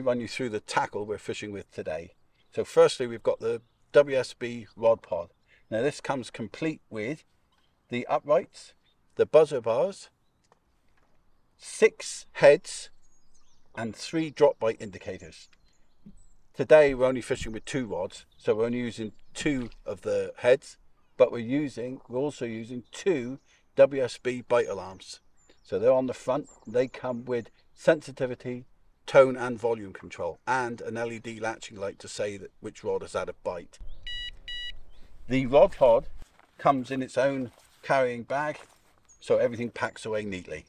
run you through the tackle we're fishing with today. So firstly, we've got the WSB rod pod. Now this comes complete with the uprights, the buzzer bars, six heads, and three drop bite indicators. Today we're only fishing with two rods, so we're only using two of the heads, but we're using, we're also using two WSB bite alarms. So they're on the front, they come with sensitivity, tone and volume control, and an LED latching light to say that which rod has had a bite. The rod pod comes in its own carrying bag, so everything packs away neatly.